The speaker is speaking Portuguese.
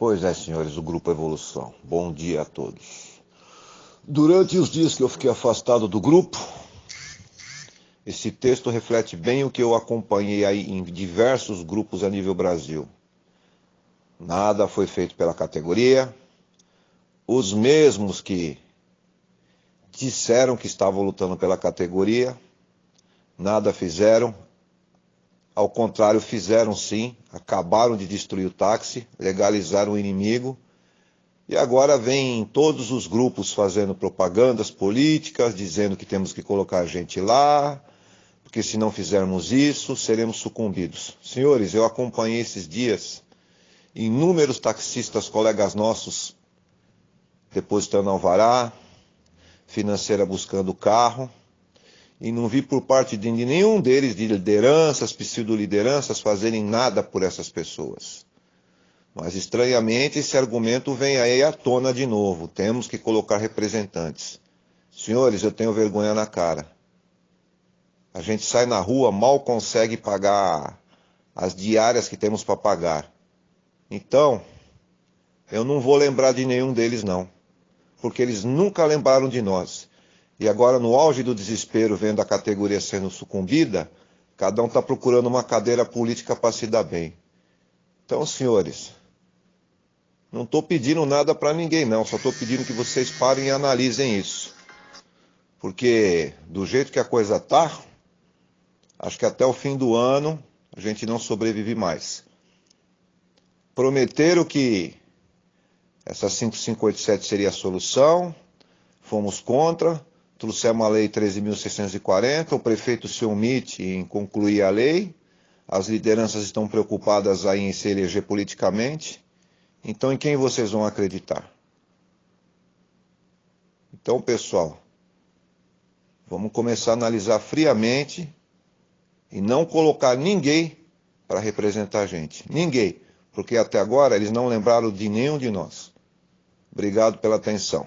Pois é, senhores, o Grupo Evolução. Bom dia a todos. Durante os dias que eu fiquei afastado do grupo, esse texto reflete bem o que eu acompanhei aí em diversos grupos a nível Brasil. Nada foi feito pela categoria. Os mesmos que disseram que estavam lutando pela categoria, nada fizeram, ao contrário, fizeram sim, acabaram de destruir o táxi, legalizaram o inimigo. E agora vem todos os grupos fazendo propagandas políticas, dizendo que temos que colocar a gente lá, porque se não fizermos isso, seremos sucumbidos. Senhores, eu acompanhei esses dias inúmeros taxistas, colegas nossos, depositando alvará, financeira buscando carro e não vi por parte de nenhum deles, de lideranças, pseudo-lideranças, fazerem nada por essas pessoas. Mas estranhamente esse argumento vem aí à tona de novo. Temos que colocar representantes. Senhores, eu tenho vergonha na cara. A gente sai na rua, mal consegue pagar as diárias que temos para pagar. Então, eu não vou lembrar de nenhum deles, não. Porque eles nunca lembraram de nós. E agora, no auge do desespero, vendo a categoria sendo sucumbida, cada um está procurando uma cadeira política para se dar bem. Então, senhores, não estou pedindo nada para ninguém, não. Só estou pedindo que vocês parem e analisem isso. Porque, do jeito que a coisa está, acho que até o fim do ano a gente não sobrevive mais. Prometeram que essa 5587 seria a solução, fomos contra trouxemos a lei 13.640, o prefeito se omite em concluir a lei, as lideranças estão preocupadas aí em se eleger politicamente, então em quem vocês vão acreditar? Então, pessoal, vamos começar a analisar friamente e não colocar ninguém para representar a gente. Ninguém, porque até agora eles não lembraram de nenhum de nós. Obrigado pela atenção.